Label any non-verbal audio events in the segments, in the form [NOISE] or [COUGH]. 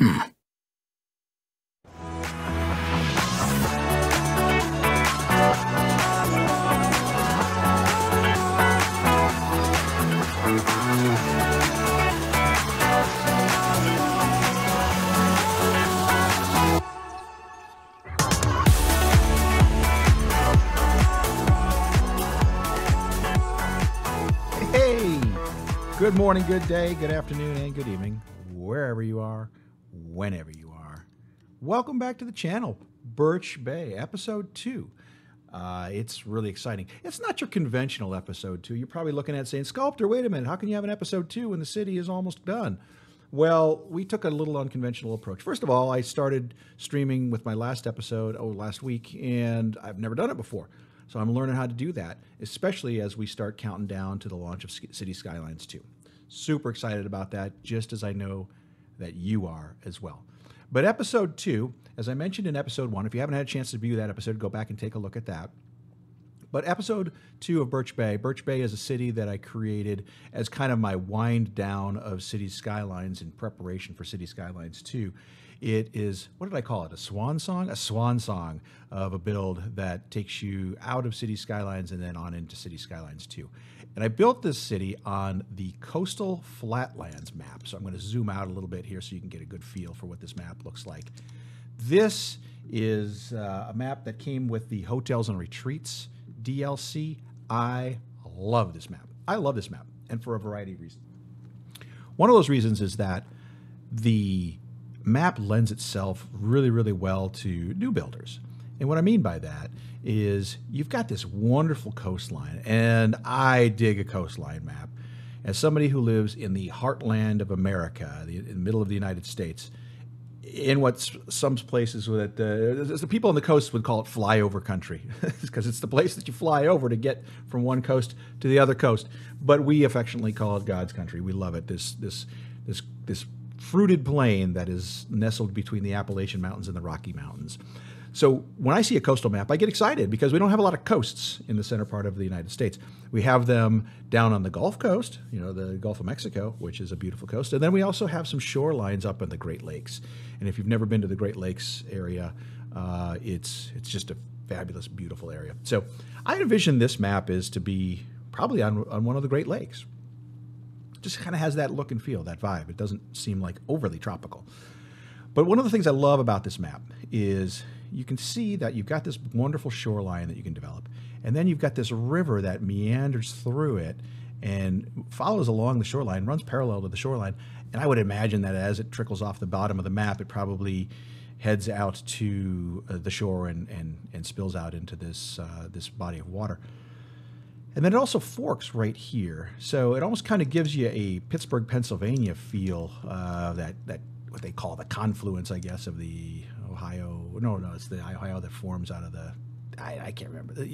Hmm. Hey, good morning, good day, good afternoon, and good evening, wherever you are, whenever you are. Welcome back to the channel, Birch Bay, episode two. Uh, it's really exciting. It's not your conventional episode two. You're probably looking at saying, Sculptor, wait a minute, how can you have an episode two when the city is almost done? Well, we took a little unconventional approach. First of all, I started streaming with my last episode, oh, last week, and I've never done it before. So I'm learning how to do that, especially as we start counting down to the launch of City Skylines 2. Super excited about that, just as I know that you are as well. But episode two, as I mentioned in episode one, if you haven't had a chance to view that episode, go back and take a look at that. But episode two of Birch Bay, Birch Bay is a city that I created as kind of my wind down of City Skylines in preparation for City Skylines 2. It is, what did I call it? A swan song? A swan song of a build that takes you out of City Skylines and then on into City Skylines 2. And I built this city on the coastal flatlands map. So I'm going to zoom out a little bit here so you can get a good feel for what this map looks like. This is uh, a map that came with the Hotels and Retreats DLC. I love this map. I love this map, and for a variety of reasons. One of those reasons is that the map lends itself really, really well to new builders. And what I mean by that is you've got this wonderful coastline, and I dig a coastline map. As somebody who lives in the heartland of America, the, in the middle of the United States, in what some places that uh, the people on the coast would call it flyover country [LAUGHS] because it's the place that you fly over to get from one coast to the other coast. But we affectionately call it god's country. We love it. This this this this fruited plain that is nestled between the appalachian mountains and the rocky mountains so when I see a coastal map, I get excited because we don't have a lot of coasts in the center part of the United States. We have them down on the Gulf Coast, you know, the Gulf of Mexico, which is a beautiful coast, and then we also have some shorelines up in the Great Lakes. And if you've never been to the Great Lakes area, uh, it's it's just a fabulous, beautiful area. So I envision this map is to be probably on on one of the Great Lakes. Just kind of has that look and feel, that vibe. It doesn't seem like overly tropical. But one of the things I love about this map is you can see that you've got this wonderful shoreline that you can develop. And then you've got this river that meanders through it and follows along the shoreline, runs parallel to the shoreline. And I would imagine that as it trickles off the bottom of the map, it probably heads out to uh, the shore and, and, and spills out into this, uh, this body of water. And then it also forks right here. So it almost kind of gives you a Pittsburgh, Pennsylvania feel, uh, that, that what they call the confluence, I guess, of the Ohio. No, no, it's the Ohio that forms out of the. I, I can't remember.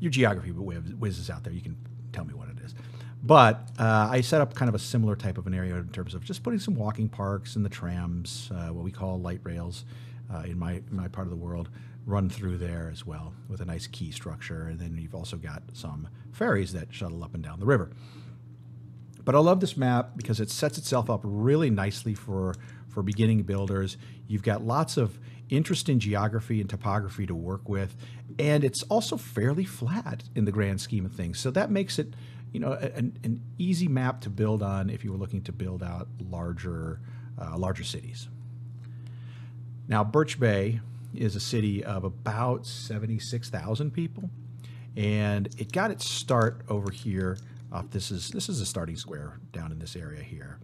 Your geography whiz whizzes out there. You can tell me what it is. But uh, I set up kind of a similar type of an area in terms of just putting some walking parks and the trams, uh, what we call light rails, uh, in my in my part of the world, run through there as well with a nice quay structure. And then you've also got some ferries that shuttle up and down the river. But I love this map because it sets itself up really nicely for for beginning builders. You've got lots of interesting geography and topography to work with, and it's also fairly flat in the grand scheme of things. So that makes it, you know, an, an easy map to build on if you were looking to build out larger uh, larger cities. Now, Birch Bay is a city of about 76,000 people, and it got its start over here. Uh, this is this is a starting square down in this area here.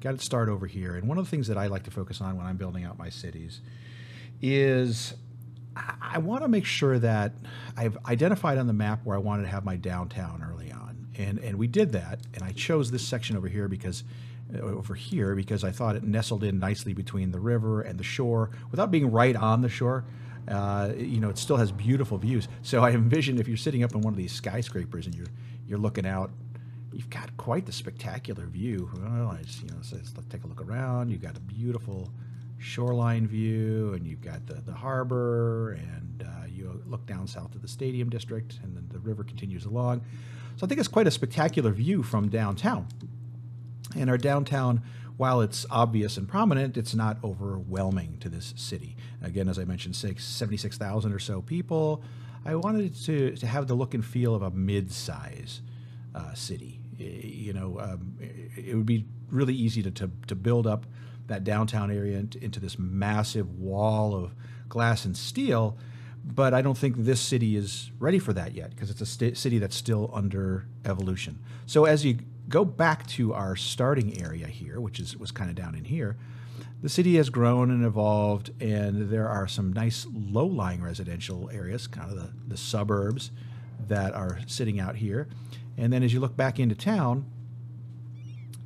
Got its start over here, and one of the things that I like to focus on when I'm building out my cities is I, I want to make sure that I've identified on the map where I wanted to have my downtown early on, and and we did that, and I chose this section over here because uh, over here because I thought it nestled in nicely between the river and the shore without being right on the shore. Uh, you know, it still has beautiful views. So I envision if you're sitting up in one of these skyscrapers and you're you're looking out, you've got quite the spectacular view. Well, I just, you know, let's take a look around. You've got a beautiful shoreline view, and you've got the the harbor, and uh, you look down south to the stadium district, and then the river continues along. So I think it's quite a spectacular view from downtown. And our downtown while it's obvious and prominent, it's not overwhelming to this city. Again, as I mentioned, six, 76,000 or so people. I wanted to, to have the look and feel of a mid-size uh, city. You know, um, it would be really easy to, to, to build up that downtown area into, into this massive wall of glass and steel, but I don't think this city is ready for that yet because it's a st- city that's still under evolution. So as you go back to our starting area here, which is was kind of down in here, the city has grown and evolved, and there are some nice low-lying residential areas, kind of the, the suburbs that are sitting out here. And then as you look back into town,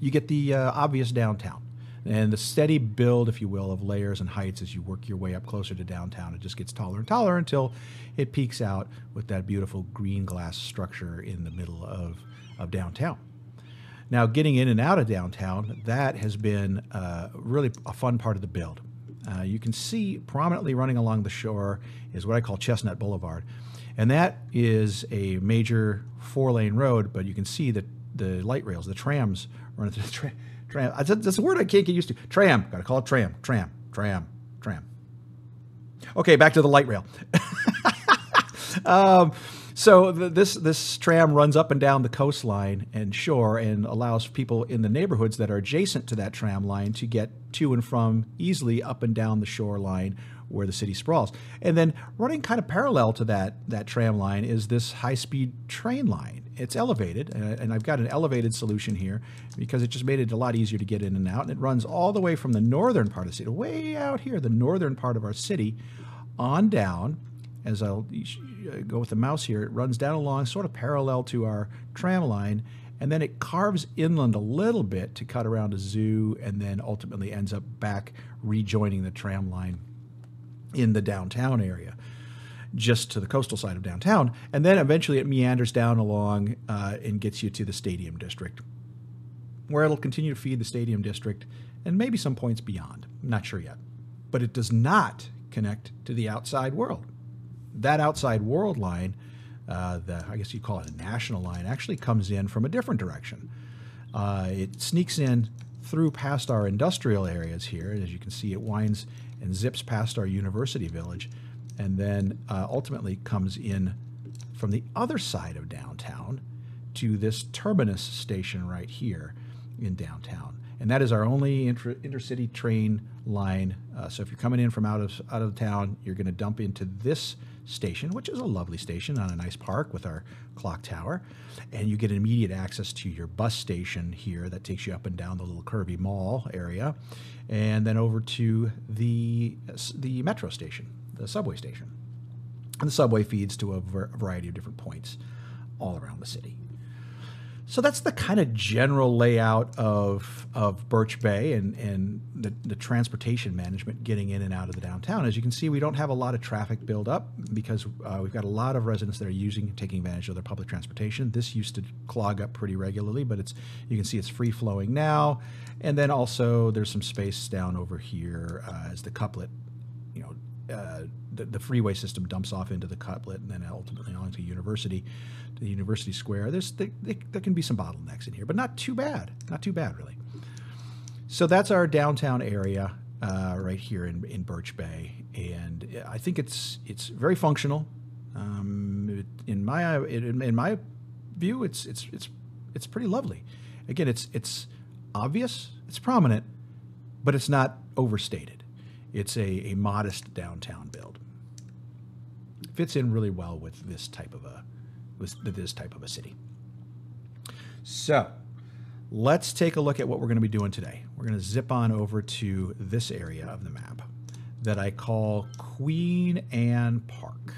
you get the uh, obvious downtown and the steady build, if you will, of layers and heights as you work your way up closer to downtown. It just gets taller and taller until it peaks out with that beautiful green glass structure in the middle of, of downtown. Now, getting in and out of downtown, that has been uh, really a fun part of the build. Uh, you can see prominently running along the shore is what I call Chestnut Boulevard. And that is a major four lane road, but you can see that the light rails, the trams, run through the tra- Tram. That's a word I can't get used to. Tram. Got to call it tram. Tram. Tram. Tram. Okay, back to the light rail. [LAUGHS] um, so the, this this tram runs up and down the coastline and shore and allows people in the neighborhoods that are adjacent to that tram line to get to and from easily up and down the shoreline where the city sprawls. And then running kind of parallel to that that tram line is this high-speed train line it's elevated, uh, and I've got an elevated solution here because it just made it a lot easier to get in and out. And it runs all the way from the northern part of the city, way out here, the northern part of our city, on down. As I'll uh, go with the mouse here, it runs down along, sort of parallel to our tram line, and then it carves inland a little bit to cut around a zoo, and then ultimately ends up back rejoining the tram line in the downtown area just to the coastal side of downtown. And then eventually it meanders down along uh, and gets you to the stadium district, where it'll continue to feed the stadium district and maybe some points beyond. I'm not sure yet. But it does not connect to the outside world. That outside world line, uh, the, I guess you call it a national line, actually comes in from a different direction. Uh, it sneaks in through past our industrial areas here. As you can see, it winds and zips past our university village and then uh, ultimately comes in from the other side of downtown to this terminus station right here in downtown. And that is our only inter- intercity train line. Uh, so if you're coming in from out of out of town, you're going to dump into this station, which is a lovely station on a nice park with our clock tower, and you get immediate access to your bus station here that takes you up and down the little Kirby mall area, and then over to the the metro station the subway station. And the subway feeds to a variety of different points all around the city. So that's the kind of general layout of, of Birch Bay and, and the, the transportation management getting in and out of the downtown. As you can see, we don't have a lot of traffic build up because uh, we've got a lot of residents that are using taking advantage of their public transportation. This used to clog up pretty regularly, but it's you can see it's free flowing now. And then also there's some space down over here uh, as the couplet uh, the, the, freeway system dumps off into the couplet and then ultimately onto university the university square. There's they, they, there can be some bottlenecks in here but not too bad not too bad really. So that's our downtown area uh, right here in, in birch bay. And i think it's it's very functional. Um, in my in, in my view it's it's it's it's pretty lovely. Again it's it's obvious it's prominent but it's not overstated it's a, a modest downtown build. Fits in really well with this type of a with this type of a city. So let's take a look at what we're going to be doing today. We're going to zip on over to this area of the map that I call Queen Anne Park.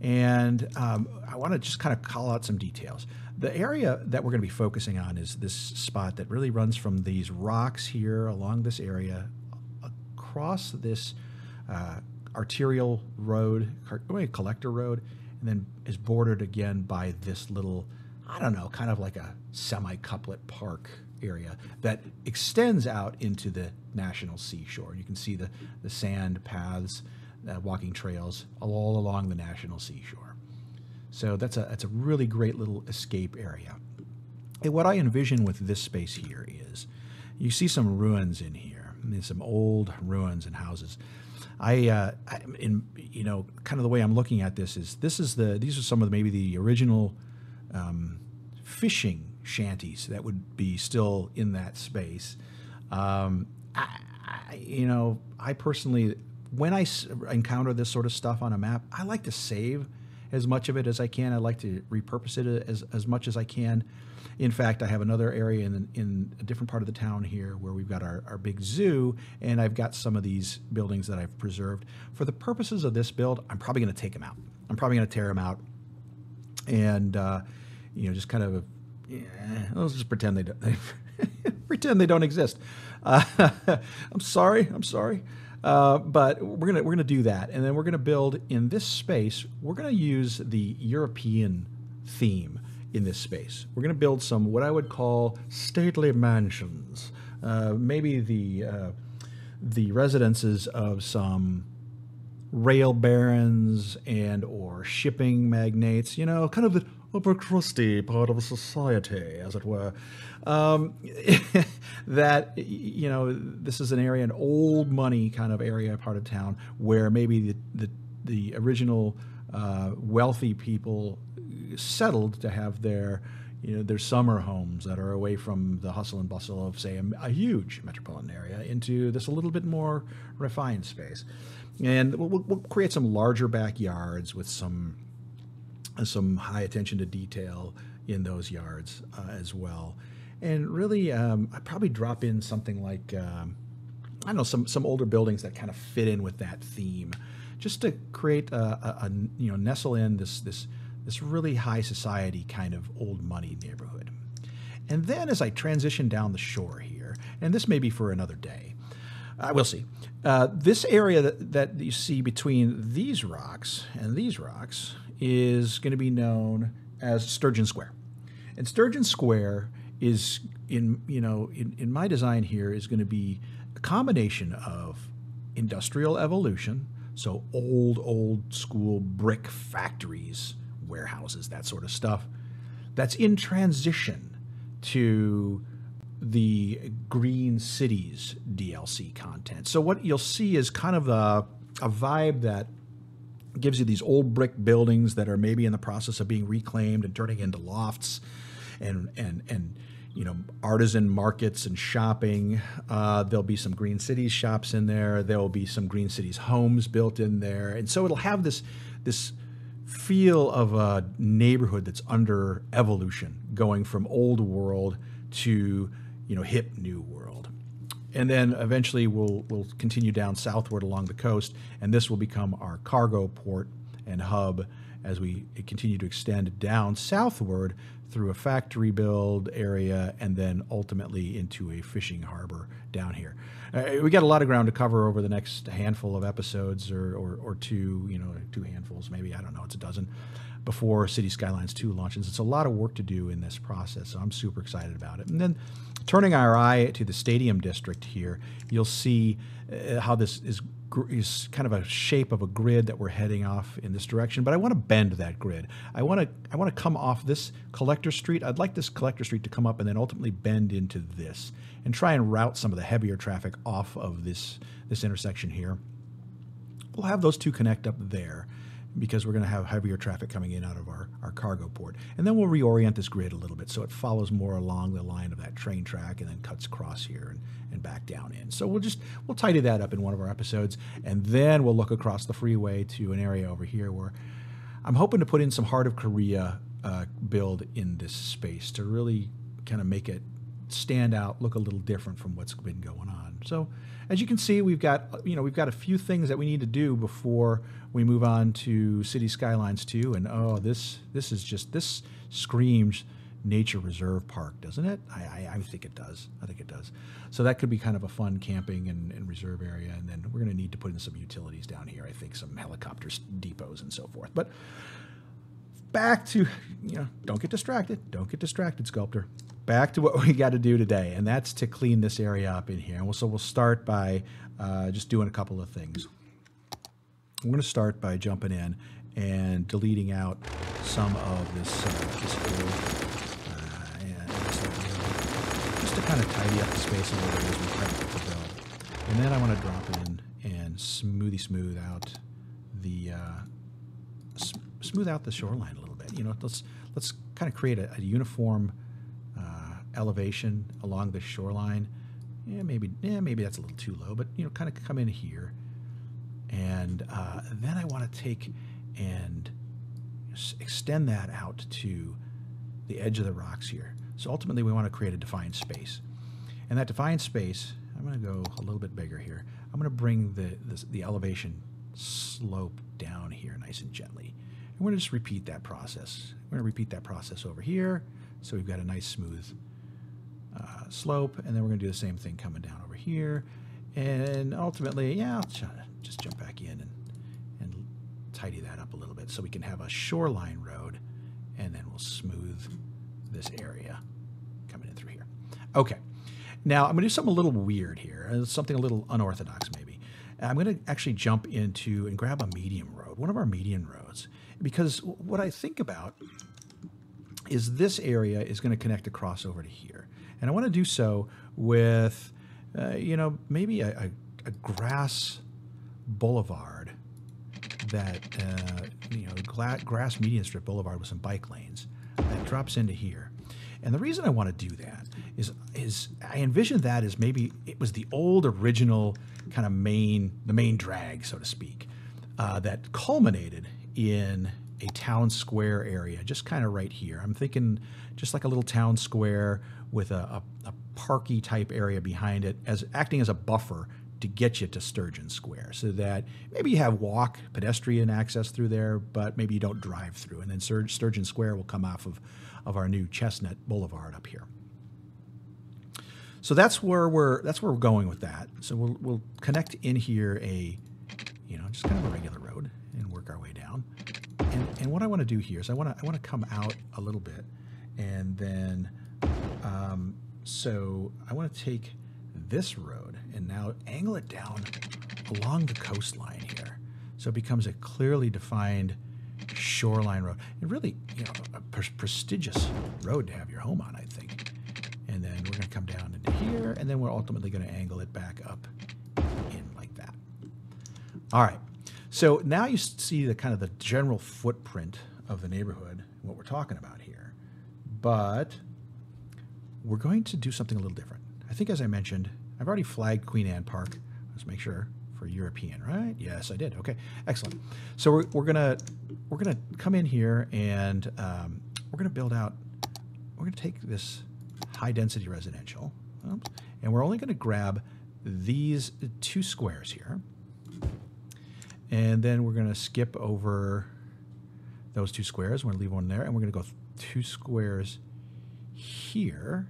And um, I want to just kind of call out some details. The area that we're going to be focusing on is this spot that really runs from these rocks here along this area across this uh, arterial road, collector road, and then is bordered again by this little, I don't know, kind of like a semi couplet park area that extends out into the national seashore. You can see the, the sand paths, uh, walking trails all along the national seashore. So that's a, that's a really great little escape area. And what I envision with this space here is you see some ruins in here. I mean, some old ruins and houses. I, uh, in you know, kind of the way I'm looking at this is this is the these are some of the, maybe the original um, fishing shanties that would be still in that space. Um, I, I, you know, I personally, when I s- encounter this sort of stuff on a map, I like to save as much of it as I can. I like to repurpose it as, as much as I can. In fact, I have another area in, in a different part of the town here where we've got our, our big zoo, and I've got some of these buildings that I've preserved. For the purposes of this build, I'm probably going to take them out. I'm probably going to tear them out and, uh, you know, just kind of, yeah, let's just pretend they don't, [LAUGHS] pretend they don't exist. Uh, [LAUGHS] I'm sorry. I'm sorry. Uh, but we're gonna we're gonna do that, and then we're gonna build in this space. We're gonna use the European theme in this space. We're gonna build some what I would call stately mansions, uh, maybe the uh, the residences of some rail barons and or shipping magnates. You know, kind of the upper crusty part of society, as it were. Um, [LAUGHS] that you know, this is an area, an old money kind of area, part of town where maybe the the, the original uh, wealthy people settled to have their you know their summer homes that are away from the hustle and bustle of say a, a huge metropolitan area into this a little bit more refined space and we'll, we'll create some larger backyards with some some high attention to detail in those yards uh, as well. And really, um, I probably drop in something like um, I don't know some some older buildings that kind of fit in with that theme, just to create a, a, a you know nestle in this this this really high society kind of old money neighborhood. And then as I transition down the shore here, and this may be for another day, uh, we'll see. Uh, this area that, that you see between these rocks and these rocks is going to be known as Sturgeon Square. And Sturgeon Square is in you know in, in my design here is going to be a combination of industrial evolution, so old old school brick factories, warehouses, that sort of stuff, that's in transition to the Green Cities DLC content. So what you'll see is kind of a, a vibe that gives you these old brick buildings that are maybe in the process of being reclaimed and turning into lofts and and and you know artisan markets and shopping. Uh, there'll be some green cities shops in there. There'll be some green cities homes built in there. And so it'll have this this feel of a neighborhood that's under evolution going from old world to you know hip new world and then eventually we'll we'll continue down southward along the coast, and this will become our cargo port and hub as we continue to extend down southward through a factory build area and then ultimately into a fishing harbor down here. Uh, we got a lot of ground to cover over the next handful of episodes or, or, or two, you know, two handfuls, maybe, I don't know, it's a dozen before City Skylines 2 launches. It's a lot of work to do in this process, so I'm super excited about it. And then turning our eye to the stadium district here, you'll see uh, how this is is kind of a shape of a grid that we're heading off in this direction but i want to bend that grid. I want to i want to come off this collector street. I'd like this collector street to come up and then ultimately bend into this and try and route some of the heavier traffic off of this this intersection here. We'll have those two connect up there because we're going to have heavier traffic coming in out of our, our cargo port. And then we'll reorient this grid a little bit so it follows more along the line of that train track and then cuts across here and, and back down in. So we'll just, we'll tidy that up in one of our episodes. And then we'll look across the freeway to an area over here where I'm hoping to put in some Heart of Korea uh, build in this space to really kind of make it stand out, look a little different from what's been going on. So as you can see, we've got you know we've got a few things that we need to do before we move on to City Skylines 2. And oh, this this is just this screams nature reserve park, doesn't it? I, I, I, think it does. I think it does. So that could be kind of a fun camping and, and reserve area. And then we're going to need to put in some utilities down here. I think some helicopter depots and so forth. But back to, you know, don't get distracted. Don't get distracted, sculptor. Back to what we got to do today, and that's to clean this area up in here. So we'll start by uh, just doing a couple of things. I'm going to start by jumping in and deleting out some of this, uh, this uh, just, to kind of tidy up the space a little bit as we prep to build. And then I want to drop in and smoothie smooth out the uh, smooth out the shoreline a little. You know, let's let's kind of create a, a uniform uh, elevation along the shoreline. Yeah, maybe yeah, maybe that's a little too low, but you know, kind of come in here, and uh, then I want to take and extend that out to the edge of the rocks here. So ultimately, we want to create a defined space, and that defined space, I'm going to go a little bit bigger here. I'm going to bring the, the the elevation slope down here nice and gently. And we're going to just repeat that process. We're going to repeat that process over here. So we've got a nice smooth uh, slope. And then we're going to do the same thing coming down over here. And ultimately, yeah, I'll just jump back in and, and tidy that up a little bit so we can have a shoreline road. And then we'll smooth this area coming in through here. Okay. Now I'm going to do something a little weird here, uh, something a little unorthodox maybe. I'm going to actually jump into and grab a medium road, one of our median roads, because what I think about is this area is going to connect across over to here. And I want to do so with, uh, you know, maybe a, a, a grass boulevard that, uh, you know, grass median strip boulevard with some bike lanes that drops into here. And the reason I want to do that is, is I envision that as maybe it was the old original kind of main, the main drag, so to speak, uh, that culminated in a town square area, just kind of right here. I'm thinking just like a little town square with a, a, a parky type area behind it, as acting as a buffer to get you to Sturgeon Square, so that maybe you have walk, pedestrian access through there, but maybe you don't drive through, and then Sturgeon Square will come off of, of our new Chestnut Boulevard up here. So that's where we're that's where we're going with that. So we'll we'll connect in here a, you know, just kind of a regular road and work our way down. And, and what I want to do here is I want to I want to come out a little bit, and then um, so I want to take this road and now angle it down along the coastline here, so it becomes a clearly defined shoreline road. And really, you know, a pre prestigious road to have your home on, I think. And then we're going to come down into here, and then we're ultimately going to angle it back up in like that. All right. So now you see the kind of the general footprint of the neighborhood, what we're talking about here. But we're going to do something a little different. I think, as I mentioned, I've already flagged Queen Anne Park. Let's make sure for European, right? Yes, I did. Okay, excellent. So we're, we're gonna we're gonna come in here and um, we're gonna build out. We're gonna take this high density residential, and we're only gonna grab these two squares here. And then we're going to skip over those two squares. We're going to leave one there. And we're going to go two squares here.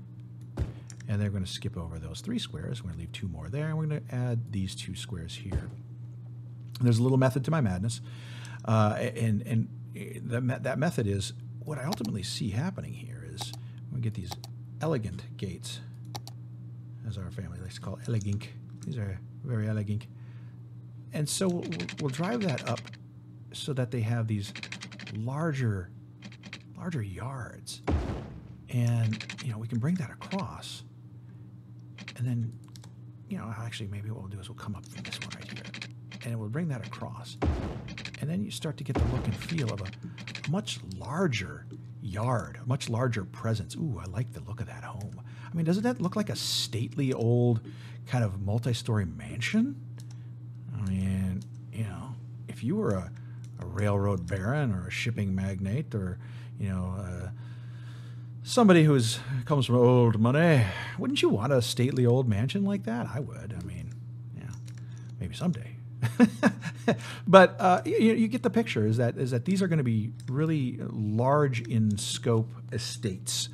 And then we're going to skip over those three squares. We're going to leave two more there. And we're going to add these two squares here. There's a little method to my madness. Uh, and and the, that method is what I ultimately see happening here is we get these elegant gates, as our family likes to call elegant. These are very elegant and so we'll, we'll drive that up so that they have these larger, larger yards. And, you know, we can bring that across. And then, you know, actually maybe what we'll do is we'll come up from this one right here. And we'll bring that across. And then you start to get the look and feel of a, a much larger yard, a much larger presence. Ooh, I like the look of that home. I mean, doesn't that look like a stately old kind of multi-story mansion? And, you know, if you were a, a railroad baron or a shipping magnate or, you know, uh, somebody who's comes from old money, wouldn't you want a stately old mansion like that? I would. I mean, yeah, maybe someday. [LAUGHS] but uh, you, you, get the picture. Is that is that these are going to be really large in scope estates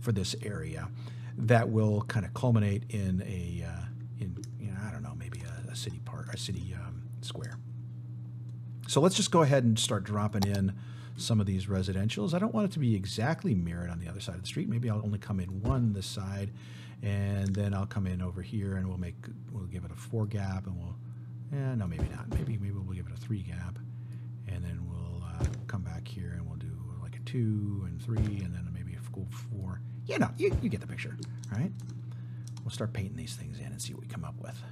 for this area that will kind of culminate in a uh, in you know I don't know maybe a, a city park, a city um, square. So let's just go ahead and start dropping in some of these residentials. I don't want it to be exactly mirrored on the other side of the street. Maybe I'll only come in one this side, and then I'll come in over here, and we'll make we'll give it a four gap, and we'll yeah no maybe not maybe maybe we'll give it a three gap, and then we'll uh, come back here and we'll do like a two and three, and then maybe a full four. Yeah, no, you, you get the picture, right? we'll start painting these things in and see what we come up with.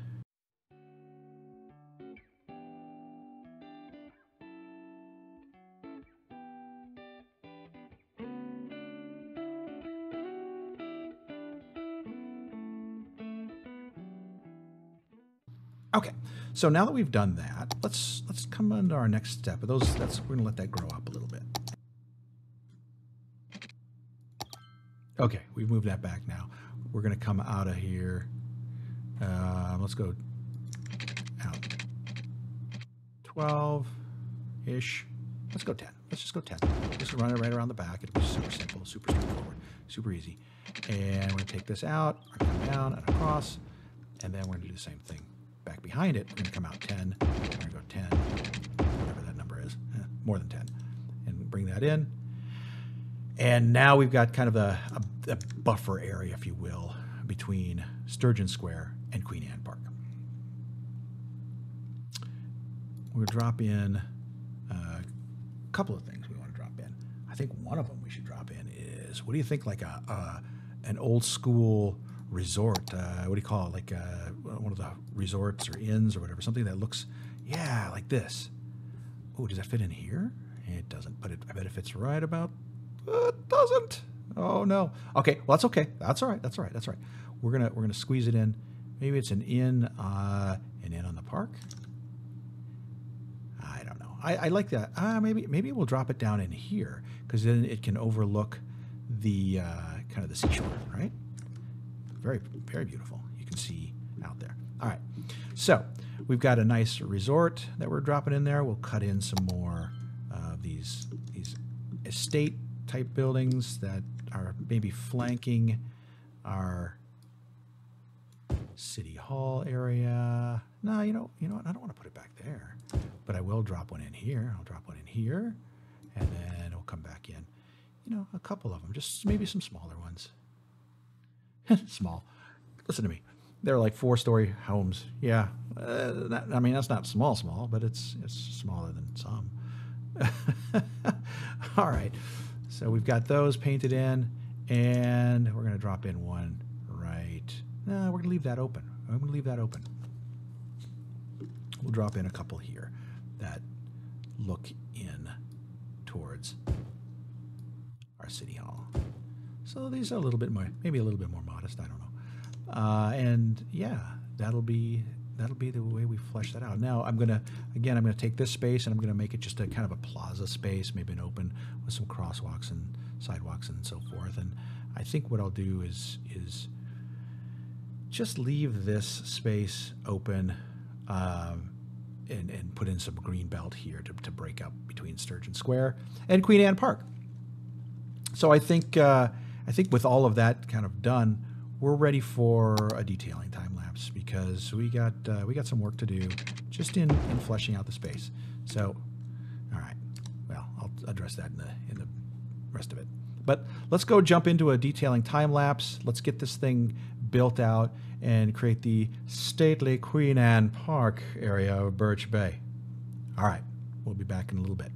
So now that we've done that, let's let's come on to our next step. Those that's we're gonna let that grow up a little bit. Okay, we've moved that back now. We're gonna come out of here. Uh, let's go out 12 ish. Let's go 10. Let's just go 10. Just run it right around the back. It'll be super simple, super straightforward, super easy. And we're gonna take this out, come down and across, and then we're gonna do the same thing back behind it, we're going to come out 10. We're going to go 10, whatever that number is, eh, more than 10, and bring that in. And now we've got kind of a, a, a buffer area, if you will, between Sturgeon Square and Queen Anne Park. To drop in a couple of things we want to drop in. I think one of them we should drop in is what do you think, like a, a an old school resort. Uh, what do you call it? Like uh, one of the resorts or inns or whatever. Something that looks, yeah, like this. Oh, does that fit in here? It doesn't, but it, I bet it fits right about. It doesn't. Oh no. Okay, well that's okay. That's all right. That's all right. That's all right. We're gonna we're gonna squeeze it in. Maybe it's an inn, uh, an inn on the park. I don't know. I, I like that. Uh, maybe maybe we'll drop it down in here because then it can overlook the uh, kind of the seashore, right? Very, very beautiful. You can see out there. All right. So we've got a nice resort that we're dropping in there. We'll cut in some more of these, these estate type buildings that are maybe flanking our city hall area. No, you know, you know what? I don't want to put it back there, but I will drop one in here. I'll drop one in here, and then it'll come back in. You know, a couple of them, just maybe some smaller ones. [LAUGHS] small. Listen to me. They're like four-story homes. Yeah, uh, that, I mean that's not small, small, but it's it's smaller than some. [LAUGHS] All right, so we've got those painted in, and we're going to drop in one right. No, we're going to leave that open. I'm going to leave that open. We'll drop in a couple here that look in towards our city hall. So these are a little bit more, maybe a little bit more modest. I don't know. Uh, and yeah, that'll be that'll be the way we flesh that out. Now I'm gonna again I'm gonna take this space and I'm gonna make it just a kind of a plaza space, maybe an open with some crosswalks and sidewalks and so forth. And I think what I'll do is is just leave this space open. Um, and, and put in some green belt here to, to break up between Sturgeon Square and Queen Anne Park. So I think uh, I think with all of that kind of done, we're ready for a detailing time lapse because we got uh, we got some work to do just in, in fleshing out the space. So, all right, well, I'll address that in the in the rest of it. But let's go jump into a detailing time lapse. Let's get this thing built out and create the stately Queen Anne Park area of Birch Bay. All right, we'll be back in a little bit.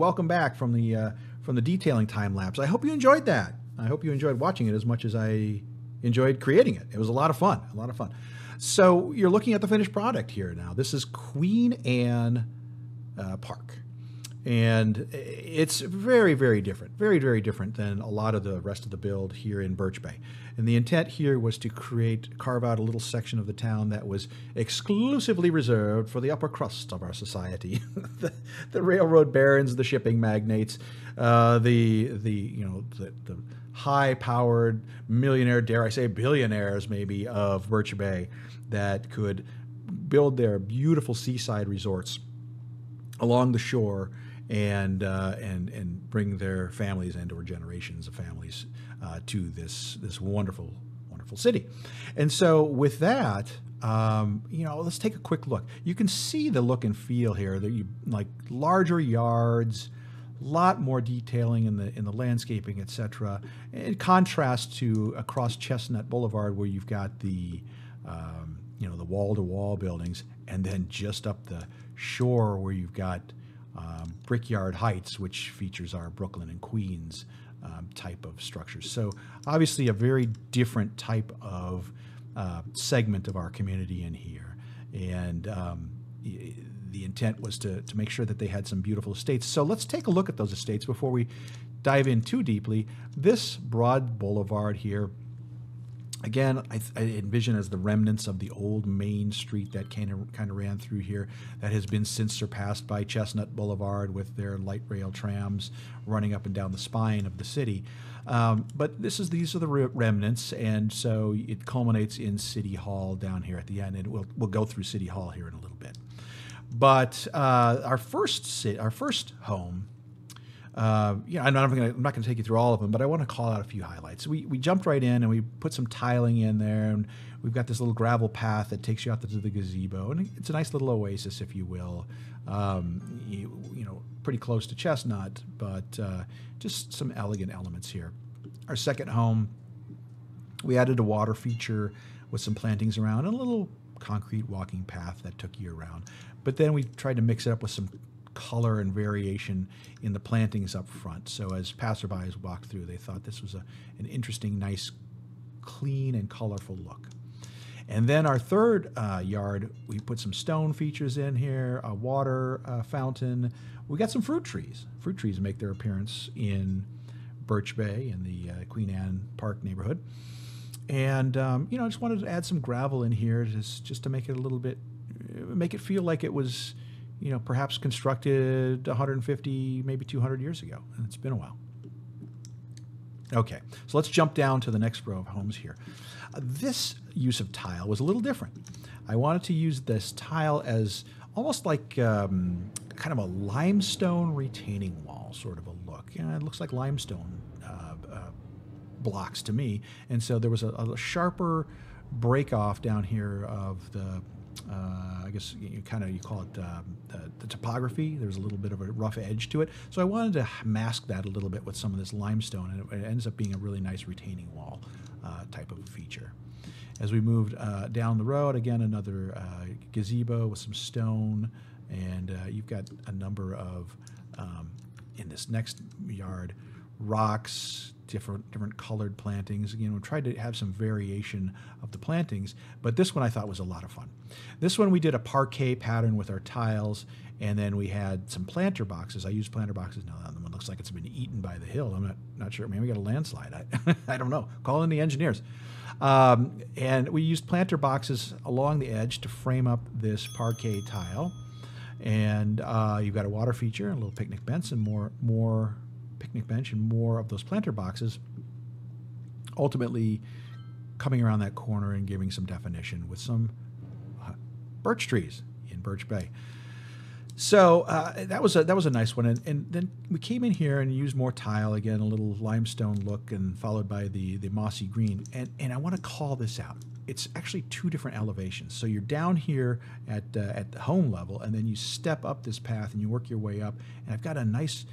Welcome back from the uh, from the detailing time lapse. I hope you enjoyed that. I hope you enjoyed watching it as much as I enjoyed creating it. It was a lot of fun. A lot of fun. So you're looking at the finished product here now. This is Queen Anne uh, Park. And it's very, very different, very, very different than a lot of the rest of the build here in Birch Bay. And the intent here was to create, carve out a little section of the town that was exclusively reserved for the upper crust of our society, [LAUGHS] the, the, railroad barons, the shipping magnates, uh, the the you know the, the high-powered millionaire, dare I say, billionaires maybe of Birch Bay that could build their beautiful seaside resorts along the shore and uh, and and bring their families and or generations of families uh, to this this wonderful wonderful city. And so with that, um, you know, let's take a quick look. You can see the look and feel here. That you like larger yards, lot more detailing in the in the landscaping, etc. In contrast to across Chestnut Boulevard, where you've got the um, you know the wall to wall buildings, and then just up the shore where you've got um, Brickyard Heights, which features our Brooklyn and Queens um, type of structures. So obviously a very different type of uh, segment of our community in here. And um, the intent was to, to make sure that they had some beautiful estates. So let's take a look at those estates before we dive in too deeply. This broad boulevard here Again, I, I, envision as the remnants of the old main street that kind of, kind of ran through here that has been since surpassed by Chestnut Boulevard with their light rail trams running up and down the spine of the city. Um, but this is these are the remnants, and so it culminates in City Hall down here at the end, and we'll we'll go through City Hall here in a little bit. But uh, our first our first home uh, yeah, I'm not going to take you through all of them, but I want to call out a few highlights. We, we jumped right in and we put some tiling in there, and we've got this little gravel path that takes you out to the gazebo, and it's a nice little oasis, if you will. Um, you, you, know, pretty close to Chestnut, but uh, just some elegant elements here. Our second home, we added a water feature with some plantings around and a little concrete walking path that took you around. But then we tried to mix it up with some color and variation in the plantings up front. So as passerbys walked through, they thought this was a, an interesting, nice, clean and colorful look. And then our third uh, yard, we put some stone features in here, a water uh, fountain. We got some fruit trees. Fruit trees make their appearance in Birch Bay in the uh, Queen Anne Park neighborhood. And, um, you know, I just wanted to add some gravel in here just, just to make it a little bit, make it feel like it was you know, perhaps constructed 150, maybe 200 years ago, and it's been a while. Okay, so let's jump down to the next row of homes here. Uh, this use of tile was a little different. I wanted to use this tile as almost like um, kind of a limestone retaining wall sort of a look. It looks like limestone uh, uh, blocks to me. And so there was a, a sharper break off down here of the uh, I guess you kind of you call it um, the, the, topography. There's a little bit of a rough edge to it. So I wanted to mask that a little bit with some of this limestone, and it, it ends up being a really nice retaining wall uh, type of feature. As we moved uh, down the road, again another uh, gazebo with some stone, and uh, you've got a number of um, in this next yard rocks, different different colored plantings. You know, tried to have some variation of the plantings, but this one I thought was a lot of fun. This one we did a parquet pattern with our tiles, and then we had some planter boxes. I used planter boxes. Now that one looks like it's been eaten by the hill. I'm not not sure. Maybe we got a landslide. I, [LAUGHS] I don't know. Call in the engineers. Um, and we used planter boxes along the edge to frame up this parquet tile. And uh, you've got a water feature, a little picnic bench, and more more picnic bench and more of those planter boxes, ultimately coming around that corner and giving some definition with some uh, birch trees in Birch Bay. So uh, that was a that was a nice one, and, and, then we came in here and used more tile again, a little limestone look, and followed by the the mossy green. And and I want to call this out. It's actually two different elevations. So you're down here at uh, at the home level, and then you step up this path and you work your way up. And I've got a nice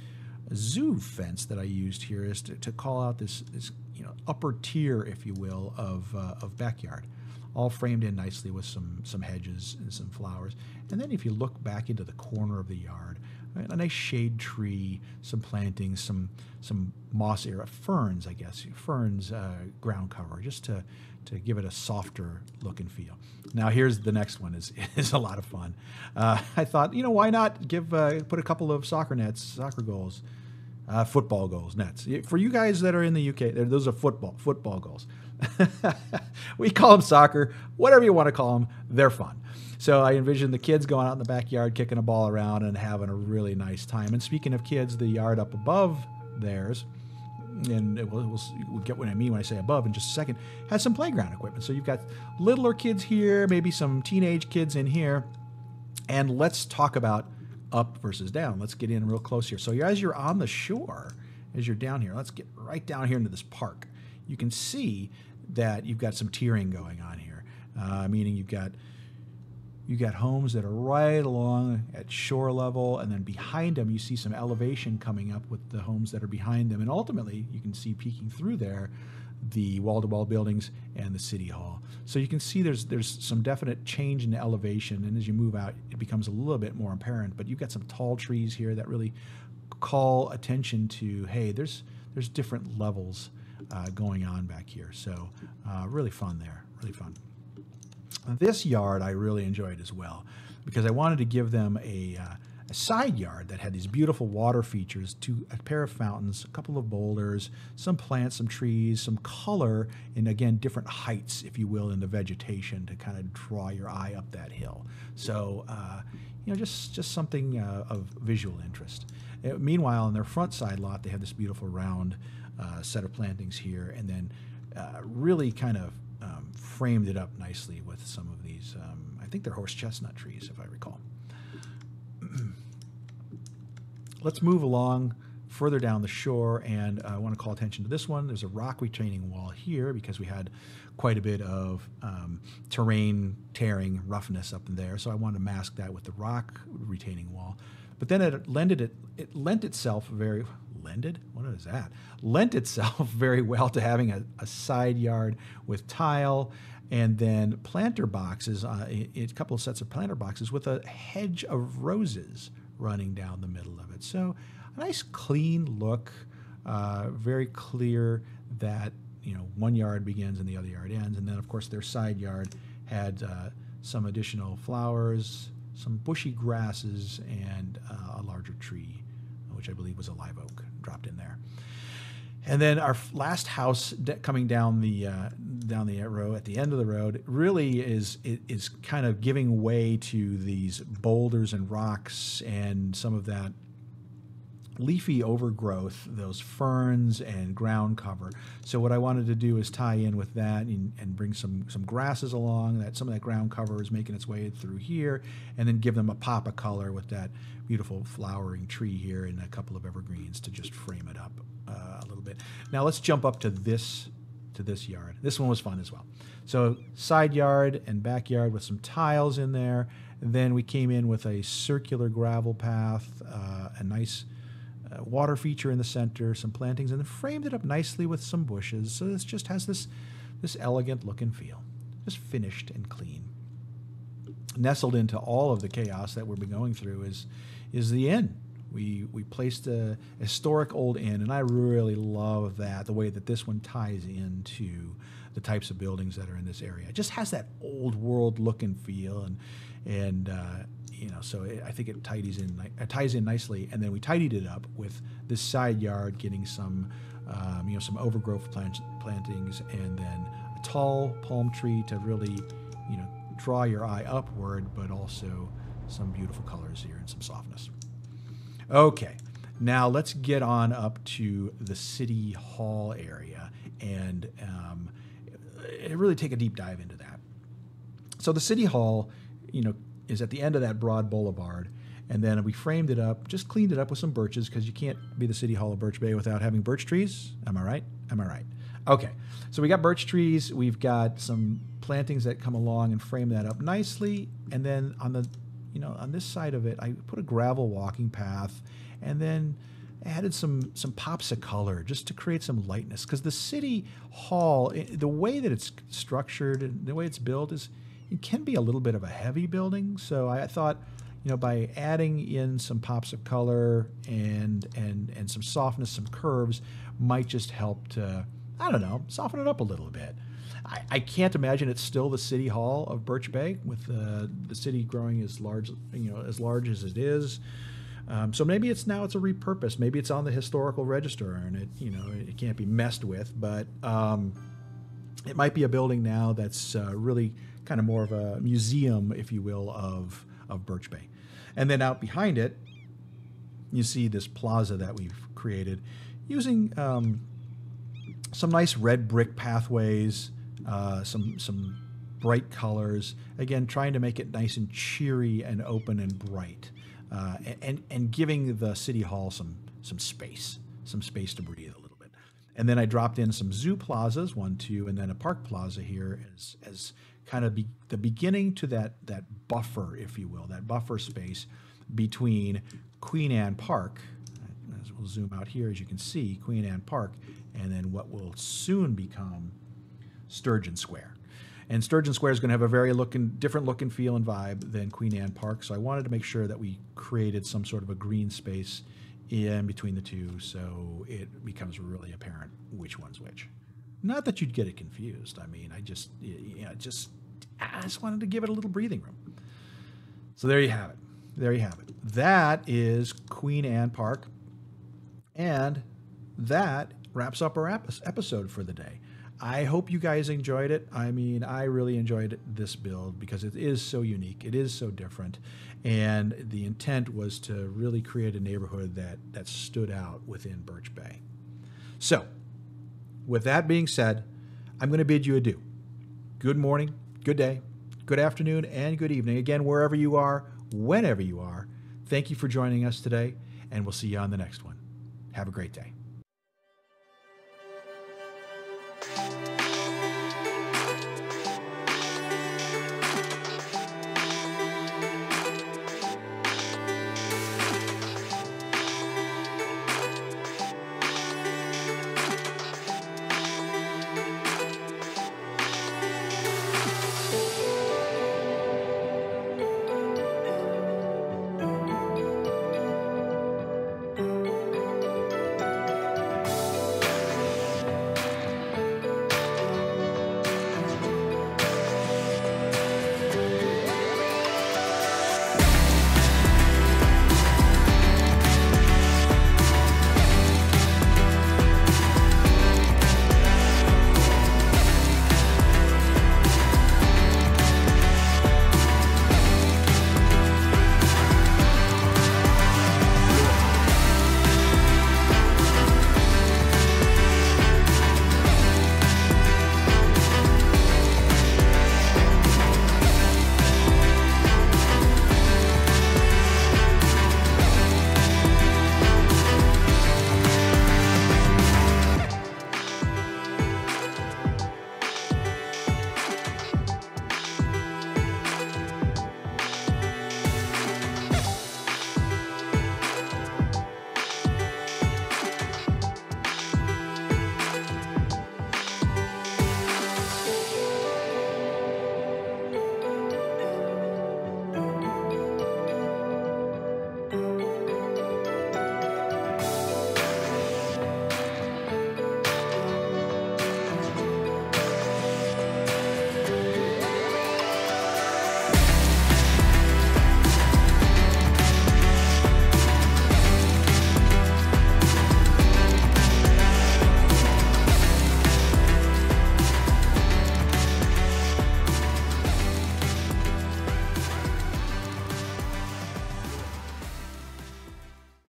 zoo fence that I used here is to, to call out this, this you know upper tier, if you will, of, uh, of backyard, all framed in nicely with some some hedges and some flowers. And then if you look back into the corner of the yard, a nice shade tree, some plantings, some some moss era ferns, I guess ferns uh, ground cover, just to to give it a softer look and feel. Now here's the next one is [LAUGHS] is a lot of fun. Uh, I thought you know why not give uh, put a couple of soccer nets, soccer goals. Uh, football goals, nets. For you guys that are in the UK, those are football football goals. [LAUGHS] we call them soccer, whatever you want to call them. They're fun. So I envision the kids going out in the backyard, kicking a ball around, and having a really nice time. And speaking of kids, the yard up above theirs, and we'll, we'll, we'll, get what I mean when I say above in just a second, has some playground equipment. So you've got littler kids here, maybe some teenage kids in here. And let's talk about up versus down. Let's get in real close here. So as you're on the shore, as you're down here, let's get right down here into this park. You can see that you've got some tiering going on here, uh, meaning you've got you got homes that are right along at shore level, and then behind them you see some elevation coming up with the homes that are behind them, and ultimately you can see peeking through there the wall-to-wall buildings and the city hall. So you can see there's there's some definite change in elevation, and as you move out, it becomes a little bit more apparent. But you've got some tall trees here that really call attention to hey, there's there's different levels uh, going on back here. So uh, really fun there, really fun. This yard I really enjoyed as well because I wanted to give them a, uh, a side yard that had these beautiful water features, two, a pair of fountains, a couple of boulders, some plants, some trees, some color, and again, different heights, if you will, in the vegetation to kind of draw your eye up that hill. So, uh, you know, just, just something uh, of visual interest. Uh, meanwhile, on their front side lot, they have this beautiful round uh, set of plantings here, and then uh, really kind of um, framed it up nicely with some of these. Um, I think they're horse chestnut trees, if I recall. [CLEARS THROAT] Let's move along further down the shore, and I want to call attention to this one. There's a rock retaining wall here because we had quite a bit of um, terrain tearing roughness up in there, so I wanted to mask that with the rock retaining wall. But then it lended it it lent itself very lended? What is that? Lent itself [LAUGHS] very well to having a, a side yard with tile and then planter boxes uh, a, a couple of sets of planter boxes with a hedge of roses running down the middle of it. So a nice clean look uh, very clear that you know one yard begins and the other yard ends. And then of course their side yard had uh, some additional flowers some bushy grasses, and uh, a larger tree, which I believe was a live oak, dropped in there. And then our last house coming down the uh, down the road at the end of the road really is is kind of giving way to these boulders and rocks and some of that leafy overgrowth, those ferns and ground cover. So what I wanted to do is tie in with that and, and, bring some some grasses along. That some of that ground cover is making its way through here, and then give them a pop of color with that beautiful flowering tree here and a couple of evergreens to just frame it up uh, a little bit. Now let's jump up to this to this yard. This one was fun as well. So side yard and backyard with some tiles in there. And then we came in with a circular gravel path, uh, a nice water feature in the center, some plantings, and then framed it up nicely with some bushes. So this just has this, this elegant look and feel, just finished and clean. Nestled into all of the chaos that we've been going through is, is the inn. We, we placed a historic old inn, and I really love that, the way that this one ties into the types of buildings that are in this area. It just has that old world look and feel, and, and uh, you know, so it, I think it ties in it ties in nicely. And then we tidied it up with this side yard, getting some, um, you know, some overgrowth plant, plantings, and then a tall palm tree to really, you know, draw your eye upward, but also some beautiful colors here and some softness. Okay, now let's get on up to the city hall area and um, really take a deep dive into that. So the city hall, you know, is at the end of that broad boulevard. And then we framed it up, just cleaned it up with some birches because you can't be the City Hall of Birch Bay without having birch trees. Am I right? Am I right? Okay, so we got birch trees. We've got some plantings that come along and frame that up nicely. And then on the, you know, on this side of it, I put a gravel walking path, and then added some some pops of color just to create some lightness. Because the city hall, eh, the way that it's structured and the way it's built is it can be a little bit of a heavy building. So I thought, you know, by adding in some pops of color and and and some softness, some curves, might just help to, I don't know, soften it up a little bit. I, I can't imagine it's still the city hall of Birch Bay with uh, the city growing as large, you know, as large as it is. Um, so maybe it's now it's a repurpose. Maybe it's on the historical register and it, you know, it can't be messed with. But um, it might be a building now that's uh, really kind of more of a museum, if you will, of of Birch Bay. And then out behind it, you see this plaza that we've created using um, some nice red brick pathways, uh, some some bright colors. Again, trying to make it nice and cheery and open and bright, uh, and and giving the city hall some some space, some space to breathe a little bit. And then I dropped in some zoo plazas, one, two, and then a park plaza here as as kind of be, the beginning to that that buffer, if you will, that buffer space between Queen Anne Park. As we'll zoom out here, as you can see, Queen Anne Park, and then what will soon become Sturgeon Square. And Sturgeon Square is going to have a very looking, different look and feel and vibe than Queen Anne Park. So I wanted to make sure that we created some sort of a green space in between the two, so it becomes really apparent which one's which. Not that you'd get it confused. I mean, I just, you know, just, I just wanted to give it a little breathing room. So there you have it. There you have it. That is Queen Anne Park, and that wraps up our episode for the day. I hope you guys enjoyed it. I mean, I really enjoyed this build because it is so unique. It is so different. And the intent was to really create a neighborhood that, that stood out within Birch Bay. So, with that being said, I'm going to bid you adieu. Good morning, good day, good afternoon, and good evening. Again, wherever you are, whenever you are, thank you for joining us today, and we'll see you on the next one. Have a great day.